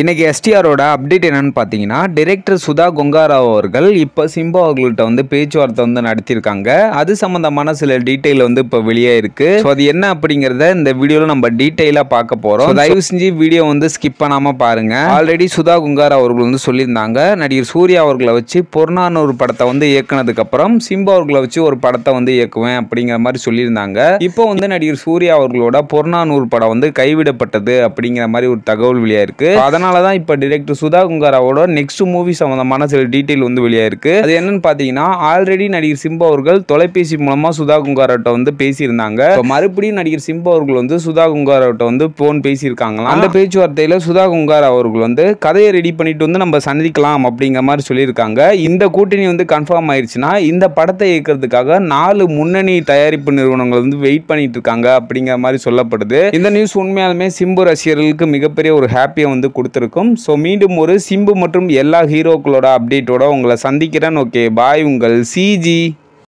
இன்றைக்கி எஸ்டிஆரோட அப்டேட் என்னென்னு பார்த்தீங்கன்னா டிரெக்டர் சுதா கொங்காராவ் அவர்கள் இப்போ சிம்பு அவர்கள்ட்ட வந்து பேச்சுவார்த்தை வந்து நடத்தியிருக்காங்க. அது சம்மந்தமான சில டீட்டெயில் வந்து இப்போ வெளியே இருக்குது ஸோ அது என்ன அப்படிங்கிறத இந்த வீடியோவில் நம்ம டீட்டெயிலாக பார்க்க போகிறோம் தயவு செஞ்சு வீடியோ வந்து ஸ்கிப் பண்ணாமல் பாருங்கள் ஆல்ரெடி சுதா கொங்காரா அவர்கள் வந்து சொல்லியிருந்தாங்க. நடிகர் சூர்யா அவர்களை வச்சு பொருணானூர் படத்தை வந்து இயக்குனதுக்கப்புறம் சிம்பு அவர்களை வச்சு ஒரு படத்தை வந்து இயக்குவேன் அப்படிங்கிற மாதிரி சொல்லியிருந்தாங்க. இப்போ வந்து நடிகர் சூர்யா அவர்களோட பொருணானூர் படம் வந்து கைவிடப்பட்டது அப்படிங்கிற மாதிரி ஒரு தகவல் வெளியாக இருக்குது அதனால் தான் இப்போ டிரெக்டர் சுதா குங்காராவோட நெக்ஸ்ட் மூவி சம்பந்தமான சில டீட்டெயில் வந்து வெளியாயிருக்கு. அது என்னன்னு பார்த்தீங்கன்னா ஆல்ரெடி நடிகர் சிம்பு அவர்கள் தொலைபேசி மூலமா சுதா குங்காராட்ட வந்து பேசியிருந்தாங்க. இப்போ மறுபடியும் நடிகர் சிம்பு அவர்கள் வந்து சுதா குங்காராட்ட வந்து போன் பேசியிருக்காங்களாம். அந்த பேச்சுவார்த்தையில சுதா குங்காரா அவர்கள் வந்து கதையை ரெடி பண்ணிட்டு வந்து நம்ம சந்திக்கலாம் அப்படிங்கிற மாதிரி சொல்லியிருக்காங்க. இந்த கூட்டணி வந்து கன்ஃபார்ம் ஆயிருச்சுன்னா இந்த படத்தை இயக்கிறதுக்காக நாலு முன்னணி தயாரிப்பு நிறுவனங்கள் வந்து வெயிட் பண்ணிட்டு இருக்காங்க அப்படிங்கிற மாதிரி சொல்லப்படுது. இந்த நியூஸ் உண்மையாலுமே சிம்பு ரசிகர்களுக்கு மிகப்பெரிய ஒரு ஹாப்பியை வந்து கொடுத்துருக்கோம். ஸோ மீண்டும் ஒரு சிம்பு மற்றும் எல்லா ஹீரோக்களோட அப்டேட்டோட உங்களை சந்திக்கிறேன். ஓகே பாய் உங்கள் சிஜி